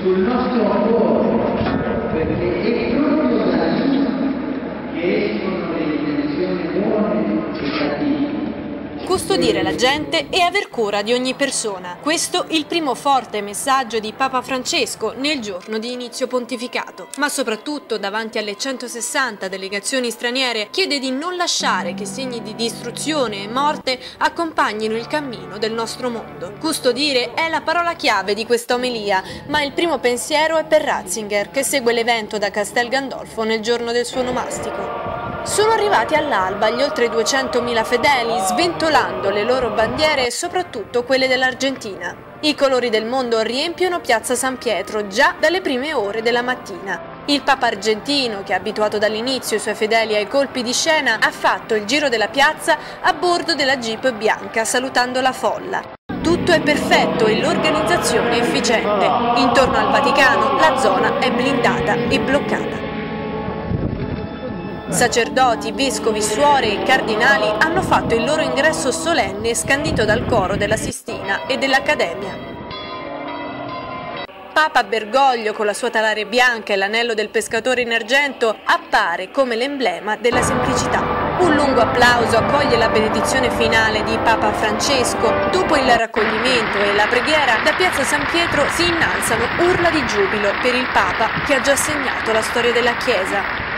sul nostro cuore, perché è proprio da lì che escono le intenzioni buone e cattive. Custodire la gente e aver cura di ogni persona. Questo il primo forte messaggio di Papa Francesco nel giorno di inizio pontificato. Ma soprattutto davanti alle 160 delegazioni straniere chiede di non lasciare che segni di distruzione e morte accompagnino il cammino del nostro mondo. Custodire è la parola chiave di questa omelia, ma il primo pensiero è per Ratzinger che segue l'evento da Castel Gandolfo nel giorno del suo nomastico. Sono arrivati all'alba gli oltre 200.000 fedeli sventolando le loro bandiere e soprattutto quelle dell'Argentina. I colori del mondo riempiono piazza San Pietro già dalle prime ore della mattina. Il Papa argentino, che ha abituato dall'inizio i suoi fedeli ai colpi di scena, ha fatto il giro della piazza a bordo della Jeep bianca salutando la folla. Tutto è perfetto e l'organizzazione efficiente. Intorno al Vaticano la zona è blindata e bloccata. Sacerdoti, vescovi, suore e cardinali hanno fatto il loro ingresso solenne scandito dal coro della Sistina e dell'Accademia. Papa Bergoglio con la sua talare bianca e l'anello del pescatore in argento appare come l'emblema della semplicità. Un lungo applauso accoglie la benedizione finale di Papa Francesco. Dopo il raccoglimento e la preghiera, da piazza San Pietro si innalzano urla di giubilo per il Papa che ha già segnato la storia della Chiesa.